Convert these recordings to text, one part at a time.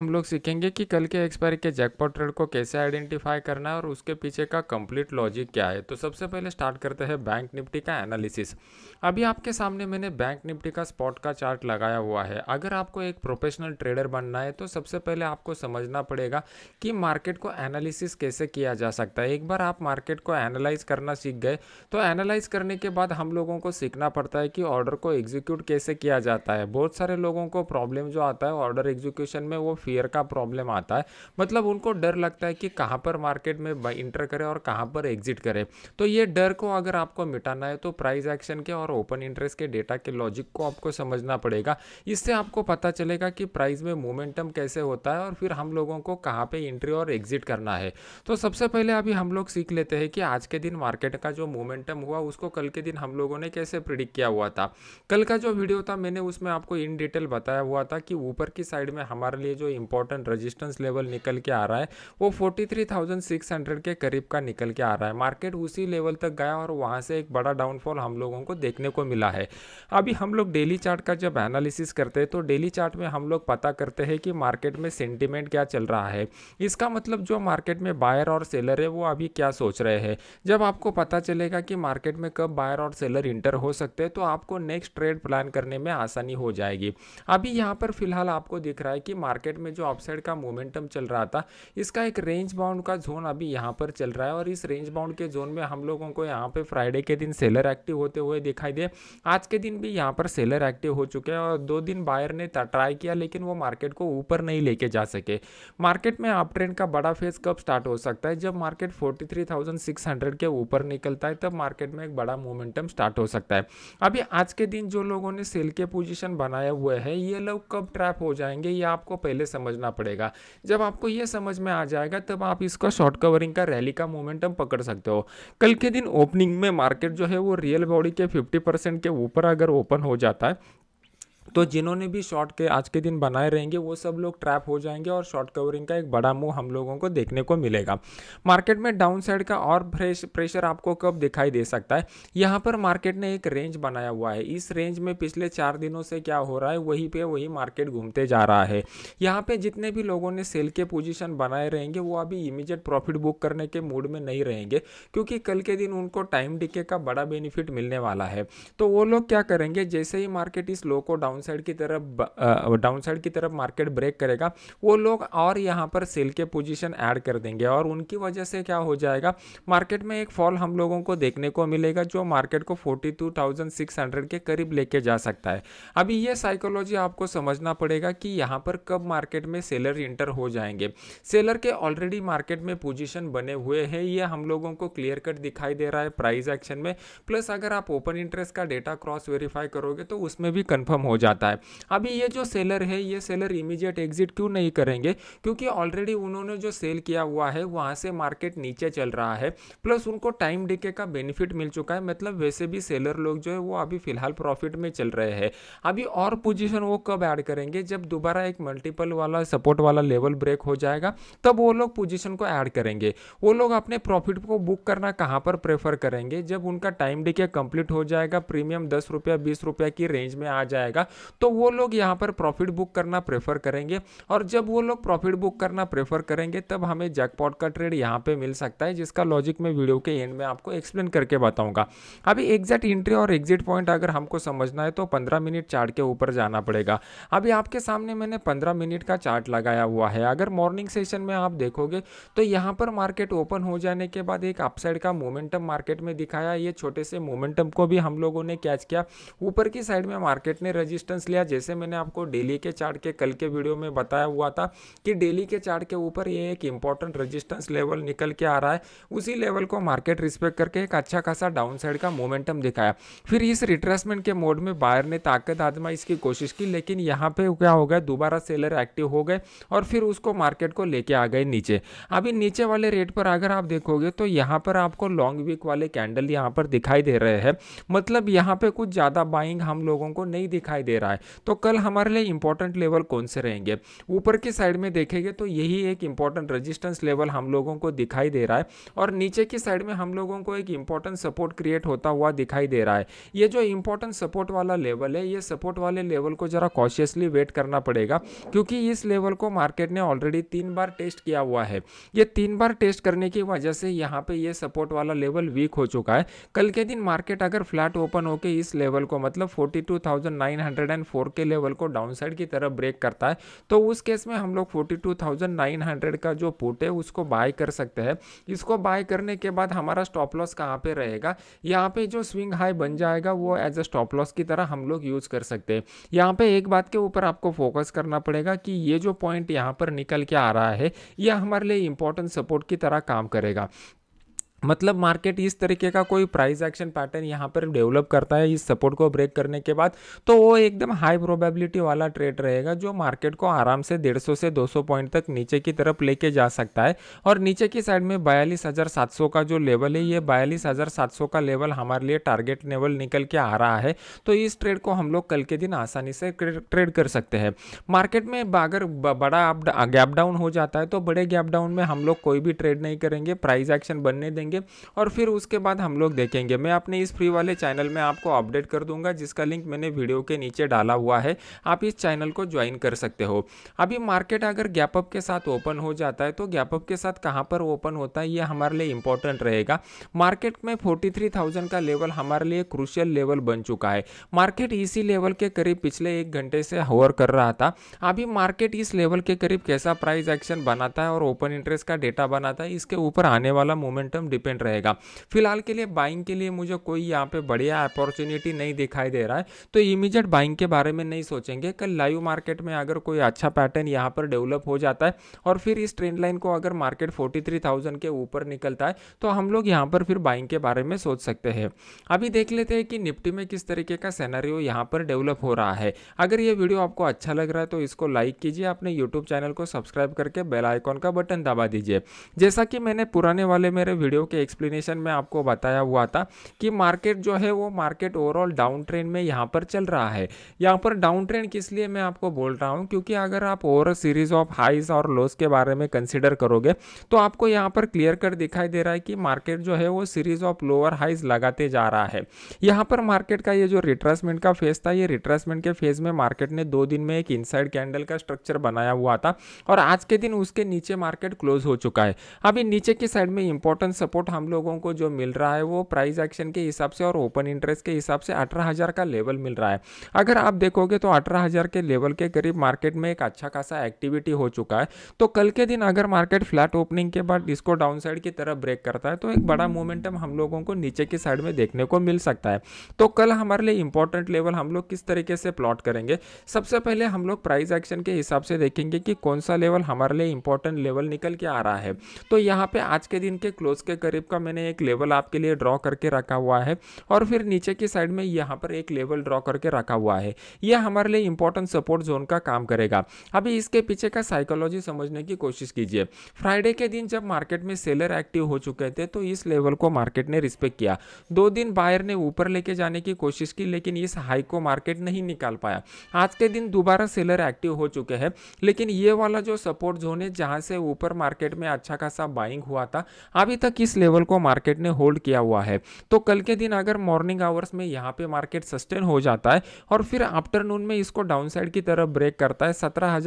हम लोग सीखेंगे कि कल के एक्सपायरी के जैकपॉट ट्रेड को कैसे आइडेंटिफाई करना है और उसके पीछे का कंप्लीट लॉजिक क्या है। तो सबसे पहले स्टार्ट करते हैं बैंक निफ्टी का एनालिसिस अभी आपके सामने मैंने बैंक निफ्टी का स्पॉट का चार्ट लगाया हुआ है। अगर आपको एक प्रोफेशनल ट्रेडर बनना है तो सबसे पहले आपको समझना पड़ेगा कि मार्केट को एनालिसिस कैसे किया जा सकता है। एक बार आप मार्केट को एनालाइज करना सीख गए तो एनालाइज करने के बाद हम लोगों को सीखना पड़ता है कि ऑर्डर को एग्जीक्यूट कैसे किया जाता है। बहुत सारे लोगों को प्रॉब्लम जो आता है ऑर्डर एग्जीक्यूशन में, वो फियर का प्रॉब्लम आता है मतलब उनको डर लगता है कि कहाँ पर मार्केट में इंटर करें और कहाँ पर एग्जिट करें। तो ये डर को अगर आपको मिटाना है तो प्राइस एक्शन के और ओपन इंटरेस्ट के डेटा के लॉजिक को आपको समझना पड़ेगा। इससे आपको पता चलेगा कि प्राइस में मोमेंटम कैसे होता है और फिर हम लोगों को कहाँ पे एंट्री और एग्जिट करना है। तो सबसे पहले अभी हम लोग सीख लेते हैं कि आज के दिन मार्केट का जो मोमेंटम हुआ, उसको कल के दिन हम लोगों ने कैसे प्रिडिक्ट किया हुआ था। कल का जो वीडियो था, मैंने उसमें आपको इन डिटेल बताया हुआ था कि ऊपर की साइड में हमारे लिए जो इंपॉर्टेंट रेजिस्टेंस लेवल निकल के आ रहा है। वो 43,600 के करीब का निकल के आ रहा है। मार्केट उसी लेवल तक गया और वहाँ से एक बड़ा डाउनफॉल हम लोगों को देखने को मिला है। अभी हम लोग डेली चार्ट का जब एनालिसिस करते हैं तो डेली चार्ट में हम लोग पता करते हैं कि मार्केट में सेंटिमेंट क्या चल रहा है। इसका मतलब जो मार्केट में बायर और सेलर है वो अभी क्या सोच रहे हैं? जब आपको पता चलेगा कि मार्केट में कब बायर और सेलर इंटर हो सकते हैं तो आपको नेक्स्ट ट्रेड प्लान करने में आसानी हो जाएगी। अभी यहाँ पर फ़िलहाल आपको दिख रहा है कि मार्केट में जो अपसाइड का मोमेंटम चल रहा था, इसका एक रेंज बाउंड का जोन अभी यहाँ पर चल रहा है और इस रेंज बाउंड के जोन में हम लोगों को यहाँ पे फ्राइडे के दिन सेलर एक्टिव होते हुए दिखाई दे। आज के दिन भी यहाँ पर सेलर एक्टिव हो चुके हैं और दो दिन बायर ने ट्राई किया लेकिन वो मार्केट को ऊपर नहीं लेके जा सके। मार्केट में आप ट्रेंड का बड़ा फ़ेज़ कब स्टार्ट हो सकता है? जब मार्केट फोर्टी के ऊपर निकलता है, तब मार्केट में एक बड़ा मोमेंटम स्टार्ट हो सकता है। अभी आज के दिन जो लोगों ने सेल के पोजिशन बनाए हुए हैं, ये लोग कब ट्रैप हो जाएँगे, ये आपको पहले समझना पड़ेगा। जब आपको ये समझ में आ जाएगा, तब आप इसका शॉर्ट कवरिंग का रैली का मोमेंटम पकड़ सकते हो। कल के दिन ओपनिंग में मार्केट जो है वो रियल बॉडी के 50 परसेंट के ऊपर अगर ओपन हो जाता है तो जिन्होंने भी शॉर्ट के आज के दिन बनाए रहेंगे, वो सब लोग ट्रैप हो जाएँगे और शॉर्ट कवरिंग का एक बड़ा मुँह हम लोगों को देखने को मिलेगा। मार्केट में डाउन साइड का और प्रेशर आपको कब दिखाई दे सकता है? यहाँ पर मार्केट ने एक रेंज बनाया हुआ है। इस रेंज में पिछले चार दिनों से क्या हो रहा है, वहीं पे वही मार्केट घूमते जा रहा है। यहाँ पे जितने भी लोगों ने सेल के पोजिशन बनाए रहेंगे, वो अभी इमीजिएट प्रॉफिट बुक करने के मूड में नहीं रहेंगे, क्योंकि कल के दिन उनको टाइम डिके का बड़ा बेनिफिट मिलने वाला है। तो वो लोग क्या करेंगे, जैसे ही मार्केट इस लो को डाउन साइड की तरफ़ डाउन साइड की तरफ़ मार्केट ब्रेक करेगा वो लोग और यहाँ पर सेल के पोजीशन ऐड कर देंगे और उनकी वजह से क्या हो जाएगा मार्केट में एक फॉल हम लोगों को देखने को मिलेगा जो मार्केट को 42,600 के करीब लेके जा सकता है। अभी ये साइकोलॉजी आपको समझना पड़ेगा कि यहाँ पर कब मार्केट में सेलर इंटर हो जाएँगे। सेलर के ऑलरेडी मार्केट में पोजिशन बने हुए हैं ये हम लोगों को क्लियर कट दिखाई दे रहा है प्राइस एक्शन में प्लस अगर आप ओपन इंटरेस्ट का डेटा क्रॉस वेरीफाई करोगे तो उसमें भी कन्फर्म हो जाए जाता है। अभी ये जो सेलर है, ये सेलर इमीडिएट एग्जिट क्यों नहीं करेंगे? क्योंकि ऑलरेडी उन्होंने जो सेल किया हुआ है, वहाँ से मार्केट नीचे चल रहा है। प्लस उनको टाइम डिके का बेनिफिट मिल चुका है। मतलब वैसे भी सेलर लोग जो है, वो अभी फ़िलहाल प्रॉफिट में चल रहे हैं। अभी और पोजिशन वो कब ऐड करेंगे? जब दोबारा एक मल्टीपल वाला सपोर्ट वाला लेवल ब्रेक हो जाएगा, तब वो लोग पोजिशन को ऐड करेंगे। वो लोग अपने प्रॉफिट को बुक करना कहाँ पर प्रेफर करेंगे? जब उनका टाइम डिके कंप्लीट हो जाएगा प्रीमियम दस रुपया, बीस रुपया की रेंज में आ जाएगा तो वो लोग यहाँ पर प्रॉफिट बुक करना प्रेफर करेंगे और जब वो लोग प्रॉफिट बुक करना प्रेफर करेंगे, तब हमें जैकपॉट का ट्रेड यहाँ पे मिल सकता है, जिसका लॉजिक मैं वीडियो के एंड में आपको एक्सप्लेन करके बताऊँगा। अभी एग्जैक्ट इंट्री और एग्जिट पॉइंट अगर हमको समझना है तो पंद्रह मिनट चार्ट के ऊपर जाना पड़ेगा। अभी आपके सामने मैंने पंद्रह मिनट का चार्ट लगाया हुआ है। अगर मॉर्निंग सेशन में आप देखोगे तो यहाँ पर मार्केट ओपन हो जाने के बाद एक अपसाइड का मोमेंटम मार्केट में दिखाया। ये छोटे से मोमेंटम को भी हम लोगों ने कैच किया। ऊपर की साइड में मार्केट ने रजिस्टेंस लिया। जैसे मैंने आपको डेली के चार्ट के कल के वीडियो में बताया हुआ था कि डेली के चार्ट के ऊपर ये एक इंपॉर्टेंट रजिस्टेंस लेवल निकल के आ रहा है। उसी लेवल को मार्केट रिस्पेक्ट करके एक अच्छा खासा डाउन साइड का मोमेंटम दिखाया। फिर इस रिट्रेसमेंट के मोड में बायर ने ताकत आजमा इसकी कोशिश की, लेकिन यहाँ पे क्या हो गया? दोबारा सेलर एक्टिव हो गए और फिर उसको मार्केट को लेके आ गए नीचे। अभी नीचे वाले रेट पर अगर आप देखोगे तो यहाँ पर आपको लॉन्ग वीक वाले कैंडल यहाँ पर दिखाई दे रहे हैं। मतलब यहाँ पे कुछ ज़्यादा बाइंग हम लोगों को नहीं दिखाई दे रहा है। तो कल हमारे लिए इंपॉर्टेंट लेवल कौन से रहेंगे? ऊपर की साइड में देखेंगे तो यही एक इंपॉर्टेंट रजिस्टेंस लेवल हम लोगों को दिखाई दे रहा है और नीचे की साइड में हम लोगों को एक इंपॉर्टेंट सपोर्ट क्रिएट होता हुआ दिखाई दे रहा है। ये जो इंपॉर्टेंट सपोर्ट वाला लेवल है, ये सपोर्ट वाले लेवल को जरा कॉशियसली वेट करना पड़ेगा क्योंकि इस लेवल को मार्केट ने ऑलरेडी तीन बार टेस्ट किया हुआ है। ये तीन बार टेस्ट करने की वजह से यहाँ पे ये सपोर्ट वाला लेवल वीक हो चुका है। कल के दिन मार्केट अगर फ्लैट ओपन होकर इस लेवल को मतलब 42,904 के लेवल को डाउन साइड की तरफ़ ब्रेक करता है तो उस केस में हम लोग 42,900 का जो पुट है उसको बाय कर सकते हैं। इसको बाय करने के बाद हमारा स्टॉप लॉस कहाँ पे रहेगा? यहाँ पे जो स्विंग हाई बन जाएगा वो एज अ स्टॉप लॉस की तरह हम लोग यूज़ कर सकते हैं। यहाँ पे एक बात के ऊपर आपको फोकस करना पड़ेगा कि ये जो पॉइंट यहाँ पर निकल के आ रहा है यह हमारे लिए इंपॉर्टेंट सपोर्ट की तरह काम करेगा। मतलब मार्केट इस तरीके का कोई प्राइस एक्शन पैटर्न यहाँ पर डेवलप करता है, इस सपोर्ट को ब्रेक करने के बाद तो वो एकदम हाई प्रोबेबिलिटी वाला ट्रेड रहेगा जो मार्केट को आराम से 150 से 200 पॉइंट तक नीचे की तरफ़ लेके जा सकता है। और नीचे की साइड में बयालीस हज़ार सात सौ का जो लेवल है, ये बयालीस हज़ार सात सौ का लेवल हमारे लिए टारगेट लेवल निकल के आ रहा है। तो इस ट्रेड को हम लोग कल के दिन आसानी से ट्रेड कर सकते हैं। मार्केट में अगर बड़ा गैप डाउन हो जाता है तो बड़े गैप डाउन में हम लोग कोई भी ट्रेड नहीं करेंगे। प्राइस एक्शन बनने देंगे। देंगे और फिर उसके बाद हम लोग देखेंगे। मैं अपने इस फ्री वाले चैनल में आपको अपडेट कर दूँगा, जिसका लिंक मैंने वीडियो के नीचे डाला हुआ है। आप इस चैनल को ज्वाइन कर सकते हो। अभी मार्केट अगर गैपअप के साथ ओपन हो जाता है तो गैपअप के साथ कहाँ पर ओपन होता है, ये हमारे लिए इंपॉर्टेंट रहेगा। मार्केट में फोर्टी का लेवल हमारे लिए क्रूशियल लेवल बन चुका है। मार्केट इसी लेवल के करीब पिछले एक घंटे से होवर कर रहा था। अभी मार्केट इस लेवल के करीब कैसा प्राइस एक्शन बनाता है और ओपन इंटरेस्ट का डेटा बनाता है, इसके ऊपर आने वाला मोमेंटम डिपेंड रहेगा। फ़िलहाल के लिए बाइंग के लिए मुझे कोई यहाँ पे बढ़िया अपॉर्चुनिटी नहीं दिखाई दे रहा है। तो इमीजिएट बाइंग के बारे में नहीं सोचेंगे। कल लाइव मार्केट में अगर कोई अच्छा पैटर्न यहाँ पर डेवलप हो जाता है और फिर इस ट्रेंड लाइन को अगर मार्केट फोर्टी के ऊपर निकलता है तो हम लोग यहाँ पर फिर बाइंग के बारे में सोच सकते हैं। अभी देख लेते हैं कि निफ्टी में किस तरीके का सैनरियो यहाँ पर डेवलप हो रहा है। अगर ये वीडियो आपको अच्छा लग रहा है तो इसको लाइक कीजिए, अपने यूट्यूब चैनल को सब्सक्राइब करके बेल आइकॉन का बटन दबा दीजिए। जैसा कि मैंने पुराने वाले मेरे वीडियो के एक्सप्लेनेशन में आपको बताया हुआ था कि मार्केट जो है वो मार्केट ओवरऑल डाउन ट्रेंड में यहाँ पर चल रहा है। यहाँ पर डाउन ट्रेंड किस लिए मैं आपको बोल रहा हूँ? क्योंकि अगर आप ओवर सीरीज़ ऑफ़ हाइज और लोस के बारे में कंसिडर करोगे तो आपको यहाँ पर क्लियर कर दिखाई दे रहा है कि मार्केट जो है वो सीरीज़ ऑफ़ लोअर हाइज लगाते जा रहा है। यहाँ पर मार्केट का ये जो रिट्रेसमेंट का फ़ेज़ था, ये रिट्रेसमेंट के फ़ेज़ में मार्केट ने दो दिन में एक इनसाइड कैंडल का स्ट्रक्चर बनाया हुआ था और आज के दिन उसके नीचे मार्केट क्लोज हो चुका है। अभी नीचे की साइड में इंपॉर्टेंट सपोर्ट हम लोगों को जो मिल रहा है, वो प्राइस एक्शन के हिसाब से और ओपन इंटरेस्ट के हिसाब से अठारह हज़ार का लेवल मिल रहा है। अगर आप देखोगे तो अठारह हज़ार के लेवल के करीब मार्केट में एक अच्छा खासा एक्टिविटी हो चुका है। तो कल के दिन अगर मार्केट फ्लैट ओपनिंग के बाद इसको डाउन साइड की तरफ़ ब्रेक करता है तो एक बड़ा मोमेंटम हम लोगों को नीचे की साइड में देखने को मिल सकता है। तो कल हमारे लिए इंपॉर्टेंट लेवल हम लोग किस तरीके से प्लॉट करेंगे? सबसे पहले हम लोग प्राइस एक्शन के हिसाब से देखेंगे कि कौन सा लेवल हमारे लिए इंपॉर्टेंट लेवल निकल के आ रहा है। तो यहाँ पे आज के दिन के क्लोज के करीब का मैंने एक लेवल आपके लिए ड्रॉ करके रखा हुआ है और फिर नीचे की साइड में यहाँ पर एक लेवल ड्रॉ करके रखा हुआ है। यह हमारे लिए इंपॉर्टेंट सपोर्ट जोन का काम करेगा। अभी इसके पीछे का साइकोलॉजी समझने की कोशिश कीजिए। फ्राइडे के दिन जब मार्केट में सेलर एक्टिव हो चुके थे तो इस लेवल को मार्केट ने रिस्पेक्ट किया। दो दिन बायर ने ऊपर लेके जाने की कोशिश की, लेकिन इस हाई को मार्केट नहीं निकाल पाया। आज के दिन दोबारा सेलर एक्टिव हो चुके हैं, लेकिन ये वाला जो सपोर्ट जोन है, जहाँ से ऊपर मार्केट में अच्छा खासा बाइंग हुआ था, अभी तक इस लेवल को मार्केट ने होल्ड किया हुआ है। तो कल के दिन अगर मॉर्निंग आवर्स में यहाँ पे मार्केट सस्टेन हो जाता है और फिर आफ्टरनून में इसको डाउन साइड की तरफ़ ब्रेक करता है सत्रह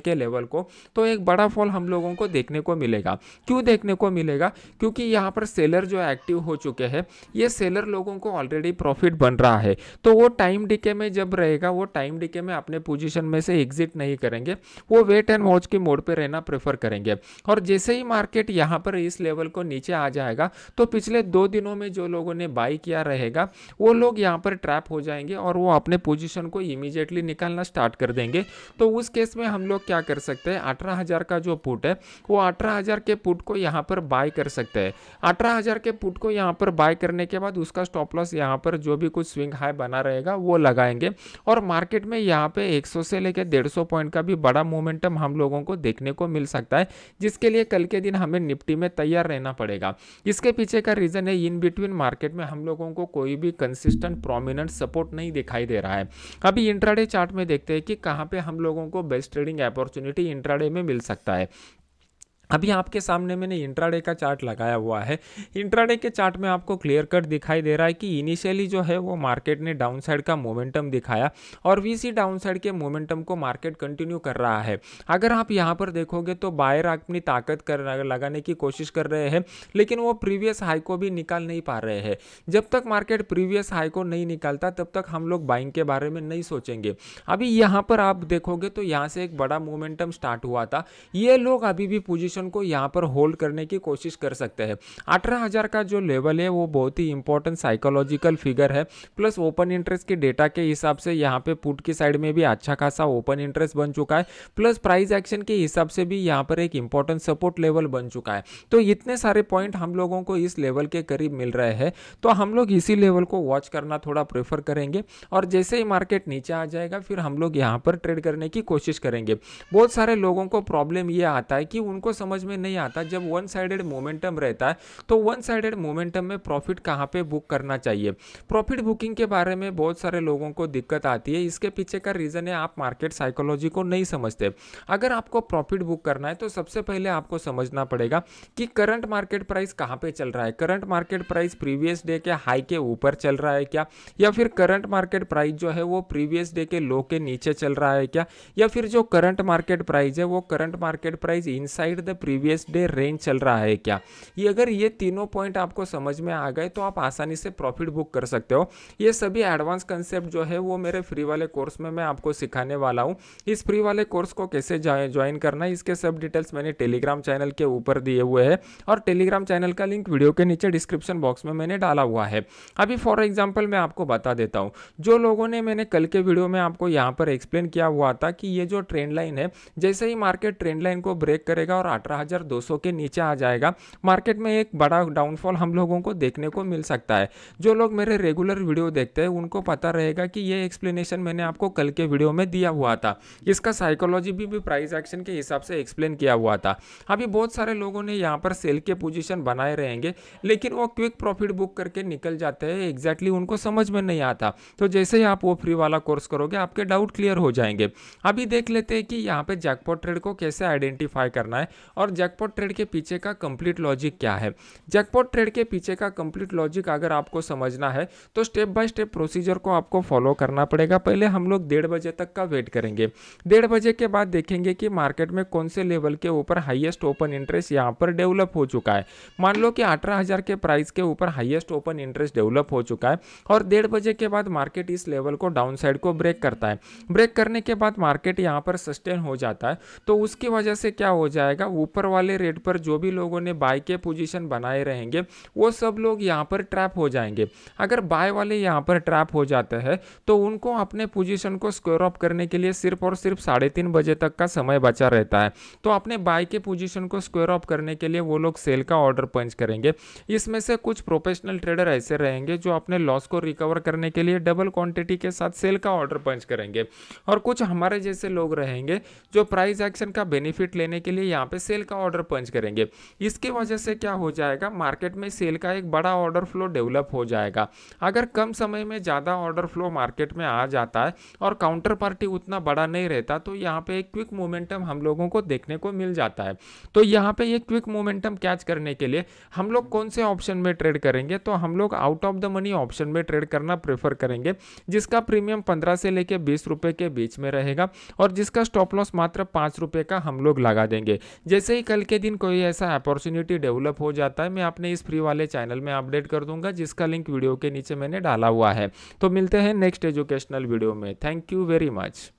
के लेवल को तो एक बड़ा फॉल हम लोगों को देखने को मिलेगा। क्यों देखने को मिलेगा? क्योंकि यहाँ पर सेलर जो एक्टिव हो चुके हैं, ये सेलर लोगों को ऑलरेडी प्रॉफिट बन रहा है। तो वो टाइम डिके में जब रहेगा, वो टाइम डिके में अपने पोजिशन में से एग्जिट नहीं करेंगे, वो वेट एंड वॉच के मोड पर रहना प्रेफर करेंगे। और जैसे ही मार्केट यहाँ पर इस लेवल को नीचे आ जाएगा। तो पिछले दो दिनों में जो लोगों ने बाई किया रहेगा, वो लोग यहाँ पर ट्रैप हो जाएँगे और वो अपने पोजिशन को इमीडिएटली निकालना स्टार्ट कर देंगे। तो उस केस में हम लोग क्या कर सकते हैं? अठारह का जो पुट है, वो अठारह के पुट को यहाँ पर बाय कर सकते हैं। अठारह के पुट को यहाँ पर बाय करने के बाद उसका स्टॉप लॉस यहाँ पर जो भी कुछ स्विंग हाई बना रहेगा, वो लगाएँगे। और मार्केट में यहाँ पे 100 से लेकर 150 पॉइंट का भी बड़ा मोमेंटम हम लोगों को देखने को मिल सकता है, जिसके लिए कल के दिन हमें निफ्टी में तैयार रहना पड़ेगा। इसके पीछे का रीज़न है इन बिटवीन मार्केट में हम लोगों को कोई भी कंसिस्टेंट प्रोमिनेंट सपोर्ट नहीं दिखाई दे रहा है। अभी इंट्राडे चार्ट में देखते हैं कि कहाँ पे हम लोगों को बेस्ट ट्रेडिंग अपॉर्चुनिटी इंट्राडे में मिल सकता है। अभी आपके सामने मैंने इंट्राडे का चार्ट लगाया हुआ है। इंट्राडे के चार्ट में आपको क्लियर कट दिखाई दे रहा है कि इनिशियली जो है वो मार्केट ने डाउन साइड का मोमेंटम दिखाया और वीसी डाउन साइड के मोमेंटम को मार्केट कंटिन्यू कर रहा है। अगर आप यहाँ पर देखोगे तो बायर अपनी ताकत कर लगाने की कोशिश कर रहे हैं, लेकिन वो प्रीवियस हाई को भी निकाल नहीं पा रहे हैं। जब तक मार्केट प्रीवियस हाई को नहीं निकालता, तब तक हम लोग बाइंग के बारे में नहीं सोचेंगे। अभी यहाँ पर आप देखोगे तो यहाँ से एक बड़ा मोमेंटम स्टार्ट हुआ था। ये लोग अभी भी पोजिशन पोजीशन को यहाँ पर होल्ड करने की कोशिश कर सकते हैं। अठारह हज़ार का जो लेवल है, वो बहुत ही इंपॉर्टेंट साइकोलॉजिकल फिगर है। प्लस ओपन इंटरेस्ट के डेटा के हिसाब से यहाँ पे पुट की साइड में भी अच्छा खासा ओपन इंटरेस्ट बन चुका है। प्लस प्राइस एक्शन के हिसाब से भी यहाँ पर एक इंपॉर्टेंट सपोर्ट लेवल बन चुका है। तो इतने सारे पॉइंट हम लोगों को इस लेवल के करीब मिल रहे हैं। तो हम लोग इसी लेवल को वॉच करना थोड़ा प्रेफर करेंगे। और जैसे ही मार्केट नीचे आ जाएगा, फिर हम लोग यहाँ पर ट्रेड करने की कोशिश करेंगे। बहुत सारे लोगों को प्रॉब्लम ये आता है कि उनको समझ में नहीं आता, जब वन साइडेड मोमेंटम रहता है तो वन साइडेड मोमेंटम में प्रॉफिट कहाँ पे बुक करना चाहिए? प्रॉफिट बुकिंग के बारे में बहुत सारे लोगों को दिक्कत आती है। इसके पीछे का रीज़न है, आप मार्केट साइकोलॉजी को नहीं समझते। अगर आपको प्रॉफिट बुक करना है तो सबसे पहले आपको समझना पड़ेगा कि करंट मार्केट प्राइस कहाँ पे चल रहा है। Current market price previous day के हाई के ऊपर चल रहा है क्या? या फिर करंट मार्केट प्राइस जो है, वो प्रीवियस डे के लो के नीचे चल रहा है क्या? या फिर जो करंट मार्केट प्राइस है, वो current market price inside the previous day range चल रहा है क्या? ये अगर ये तीनों पॉइंट आपको समझ में आ गए तो आप आसानी से प्रॉफिट बुक कर सकते हो। ये सभी एडवांस कंसेप्ट जो है, वो मेरे फ्री वाले कोर्स में मैं आपको सिखाने वाला हूँ। इस फ्री वाले कोर्स को कैसे ज्वाइन करना है, इसके सब डिटेल्स मैंने टेलीग्राम चैनल के ऊपर दिए हुए हैं और टेलीग्राम चैनल का लिंक वीडियो के नीचे डिस्क्रिप्शन बॉक्स में मैंने डाला हुआ है। अभी फॉर एग्ज़ाम्पल मैं आपको बता देता हूँ। जो लोगों ने मैंने कल के वीडियो में आपको यहाँ पर एक्सप्लेन किया हुआ था कि ये जो ट्रेंड लाइन है, जैसे ही मार्केट ट्रेंड लाइन को ब्रेक करेगा और 200 के नीचे आ जाएगा। मार्केट में एक बड़ा डाउनफॉल हम लोगों को देखने को मिल सकता है। जो लोग मेरे रेगुलर वीडियो देखते हैं उनको पता रहेगा कि ये एक्सप्लेनेशन मैंने आपको कल के वीडियो में दिया हुआ था। इसका साइकोलॉजी भी, भी प्राइस एक्शन के हिसाब से एक्सप्लेन किया हुआ था। अभी बहुत सारे लोगों ने यहाँ पर सेल के पोजिशन बनाए रहेंगे लेकिन वो क्विक प्रॉफिट बुक करके निकल जाते हैं। एग्जैक्टली उनको समझ में नहीं आता। तो जैसे ही आप वो फ्री वाला कोर्स करोगे आपके डाउट क्लियर हो जाएँगे। अभी देख लेते हैं कि यहाँ पे जैकपॉट ट्रेड को कैसे आइडेंटिफाई करना है। और जैकपॉट ट्रेड के पीछे का कंप्लीट लॉजिक क्या है? जैकपॉट ट्रेड के पीछे का कंप्लीट लॉजिक अगर आपको समझना है तो स्टेप बाय स्टेप प्रोसीजर को आपको फॉलो करना पड़ेगा। पहले हम लोग डेढ़ बजे तक का वेट करेंगे। डेढ़ बजे के बाद देखेंगे कि मार्केट में कौन से लेवल के ऊपर हाइएस्ट ओपन इंटरेस्ट यहाँ पर डेवलप हो चुका है। मान लो कि अठारह के प्राइस के ऊपर हाइएस्ट ओपन इंटरेस्ट डेवलप हो चुका है और डेढ़ बजे के बाद मार्केट इस लेवल को डाउन साइड को ब्रेक करता है। ब्रेक करने के बाद मार्केट यहाँ पर सस्टेन हो जाता है तो उसकी वजह से क्या हो जाएगा? ऊपर वाले रेट पर जो भी लोगों ने बाय के पोजीशन बनाए रहेंगे, वो सब लोग यहाँ पर ट्रैप हो जाएँगे। अगर बाय वाले यहाँ पर ट्रैप हो जाते हैं तो उनको अपने पोजीशन को स्क्वेयर ऑफ़ करने के लिए सिर्फ़ और सिर्फ़ साढ़े तीन बजे तक का समय बचा रहता है। तो अपने बाय के पोजीशन को स्क्वेयर ऑफ़ करने के लिए वो लोग सेल का ऑर्डर पंच करेंगे। इसमें से कुछ प्रोफेशनल ट्रेडर ऐसे रहेंगे जो अपने लॉस को रिकवर करने के लिए डबल क्वांटिटी के साथ सेल का ऑर्डर पंच करेंगे। और कुछ हमारे जैसे लोग रहेंगे, जो प्राइस एक्शन का बेनिफिट लेने के लिए यहाँ पे सेल का ऑर्डर पंच करेंगे। इसकी वजह से क्या हो जाएगा? मार्केट में सेल का एक बड़ा ऑर्डर फ्लो डेवलप हो जाएगा। अगर कम समय में ज़्यादा ऑर्डर फ्लो मार्केट में आ जाता है और काउंटर पार्टी उतना बड़ा नहीं रहता तो यहाँ पे एक क्विक मोमेंटम हम लोगों को देखने को मिल जाता है। तो यहाँ पे ये क्विक मोमेंटम कैच करने के लिए हम लोग कौन से ऑप्शन में ट्रेड करेंगे? तो हम लोग out of the money option में ट्रेड करना प्रेफर करेंगे, जिसका प्रीमियम पंद्रह से लेकर बीस रुपए के बीच में रहेगा और जिसका स्टॉप लॉस मात्र पाँच रुपए का हम लोग लगा देंगे। जैसे ही कल के दिन कोई ऐसा अपॉर्चुनिटी डेवलप हो जाता है, मैं अपने इस फ्री वाले चैनल में अपडेट कर दूँगा, जिसका लिंक वीडियो के नीचे मैंने डाला हुआ है। तो मिलते हैं नेक्स्ट एजुकेशनल वीडियो में। Thank you very much.